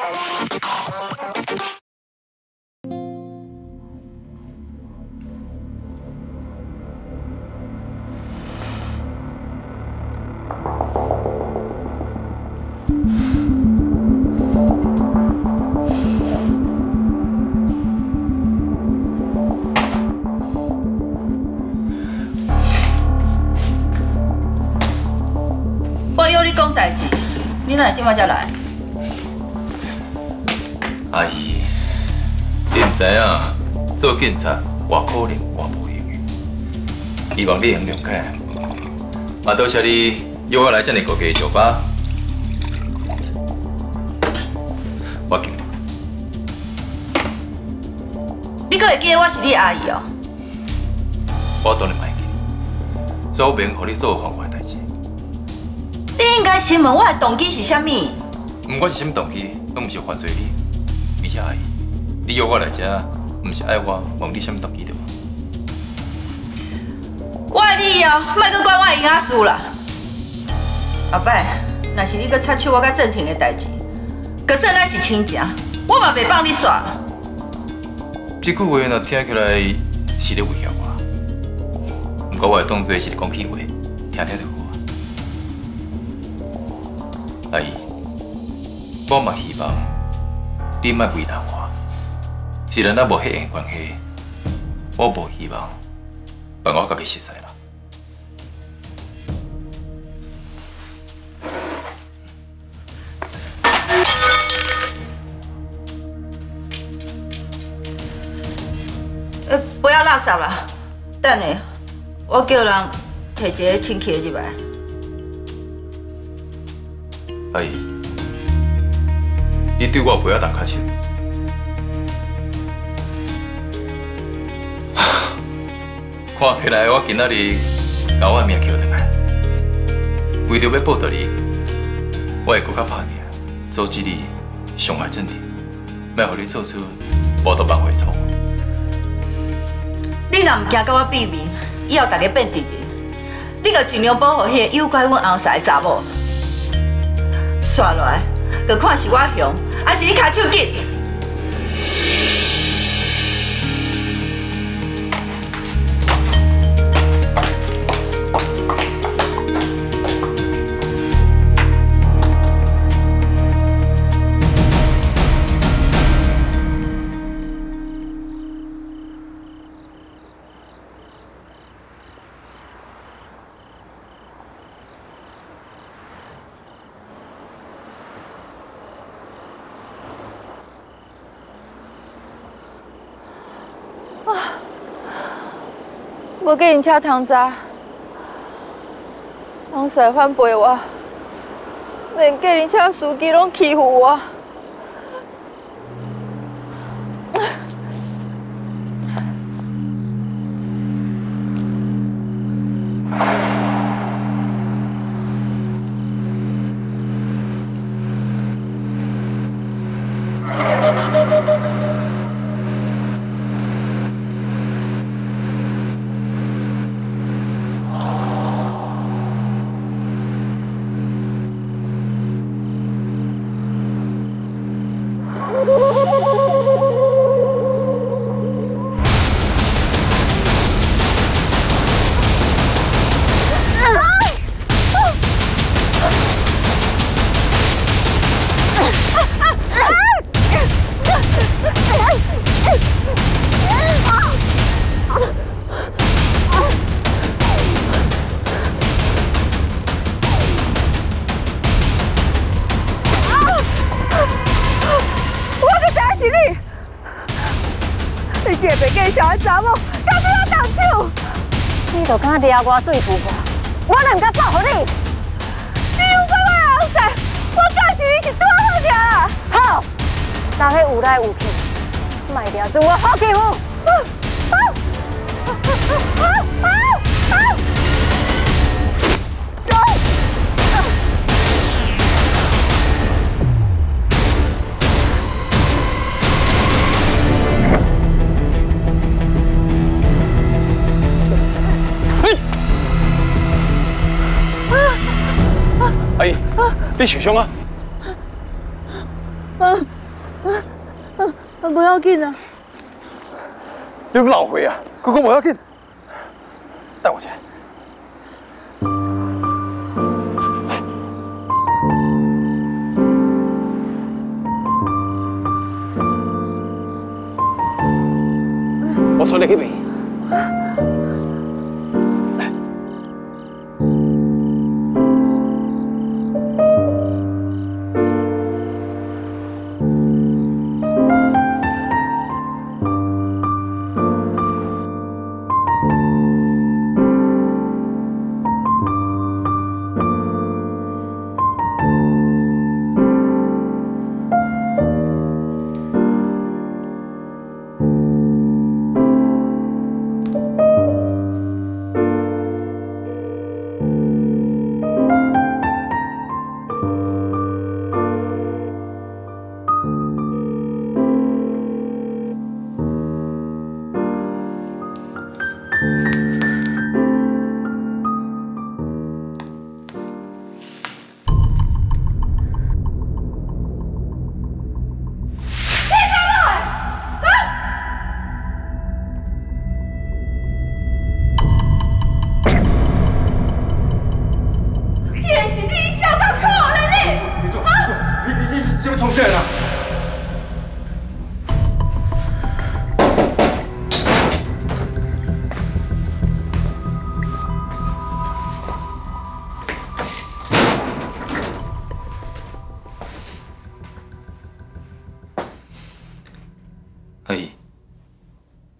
我约你讲代志，你来今麦才来？阿姨，你唔知影，做警察偌可怜偌无闲，希望你能谅解。啊，多谢你约我来这里过家酒吧。我敬。你可会记得我是你阿姨哦？我当然袂记，做明和你做犯法代志。你应该先问我的动机是啥物？不管是什么动机，都不是犯罪你。你约我来这，不是爱我问你什么动机的吗？我爱你哦，莫去管我的银行事啦。阿伯，若是你搁插手我甲郑婷的代志，可算咱是亲情，我嘛袂放你耍。这句话若听起来是咧威胁我，不过我会当作是讲气话，听听就好。阿姨，我嘛希望你莫为难我。既然咱无血缘关系，我无希望把我家己失势啦。呃，不要垃圾啦，等下我叫人摕一个清洁的入来。阿姨，你对我不要动客气。看起来我今仔日把我的命捡回来，为着要报答你，我会更加拼命，阻止你伤害正庭，莫让你做出无道办法的错误。你若唔惊跟我避面，以后大家变敌人，你就尽量保护迄个诱拐阮后生的查某。刷来，就看是我凶，还是你卡手紧？我给人车通查，拢使反背我，连计程车司机拢欺负我。就敢抓我对付我，我哪敢放互你？你有我的后生，我假是你是多好抓好，大家有来有去，卖抓住我好欺负。阿姨，你受伤啊？嗯。不要紧啊。你老回啊，哥哥不要紧，带我进来。我送你去病。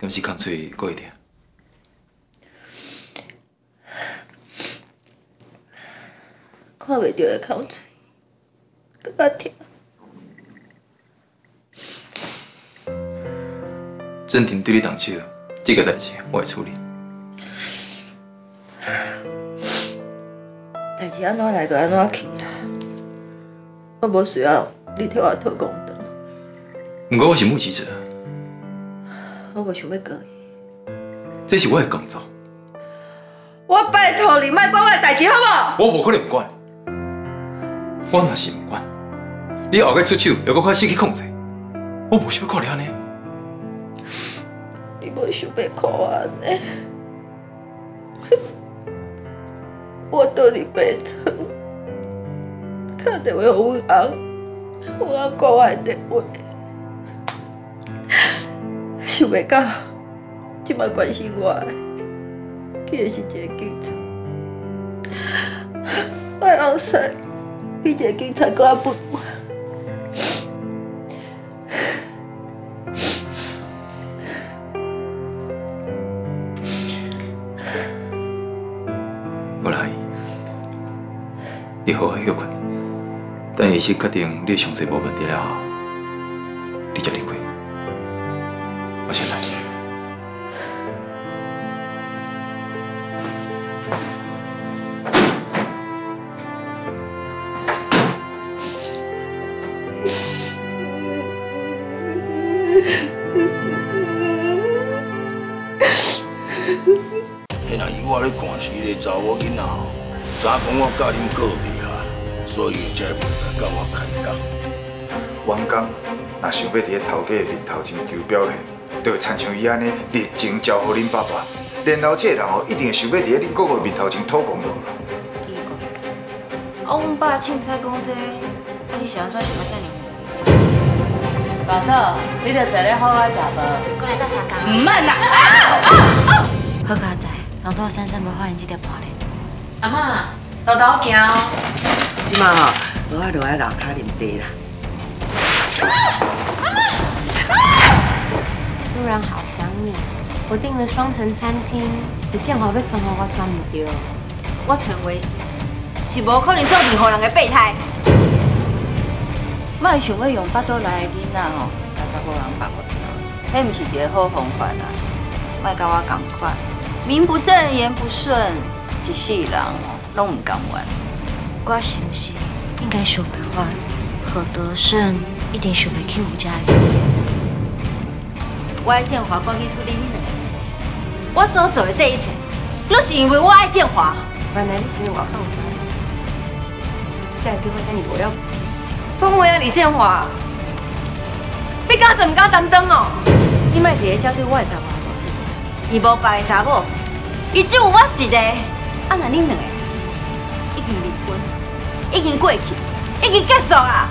敢是空嘴过一点？看袂到的口水，搁较疼。郑婷对你动手，这个代志我会处理。代志安怎来就安怎去啊！我无需要你替我讨公道，不过我是目击者，我无想要过伊。这是我的工作，我拜托你，莫管我的代志好无？我无可能不管。我若是不管，你后摆出手又搁快失去控制，我无想要看你安尼。你无想要看我安尼？我对你白疼，打电话给阮翁，阮翁挂我的电话，想袂到，即摆关心我的，竟然是一个警察。我翁婿比一个警察搁较笨。无啦，阿姨，你好好休困，等医生确定你的伤势无问题了，个查某囡仔吼，早讲我甲恁告别啊，所以才会来甲我开讲。员工若想要伫咧头家的面头前求表现，就会亲像伊安尼热情招呼恁爸爸，然后这个人哦，一定会想要伫咧恁哥哥面头前讨公道啦。奇怪，啊，阮爸凊彩讲这，啊，你是安怎想要遮尔大嫂，你着坐咧好好食饭。过来再相共。唔慢啦！好佳在，人多先生无发现这条破链。阿妈，豆豆行哦。即马吼，我爱落来楼骹啉茶啦。突然好想你，我订了双层餐厅，是建华要传给我传唔到，我陈维是是无可能做任何人的备胎。莫想要用巴肚来的囡仔吼，甲查某人绑落去，迄毋是一个好方法啦。莫甲我共款，名不正言不顺，一世人哦拢唔甘愿。我是不是应该想办法？何德胜一定想袂起吴家玉。我爱建华关起处理你两个，我所做的这一切，都是因为我爱建华。原来你是因为我看有才对我跟你无了。分我呀，李建华。你敢怎唔敢担当哦？你卖伫咧遮对我的查某无信心。伊无别个查某，伊只有我一个。啊，那恁两个已经离婚，已经过去，已经结束啊！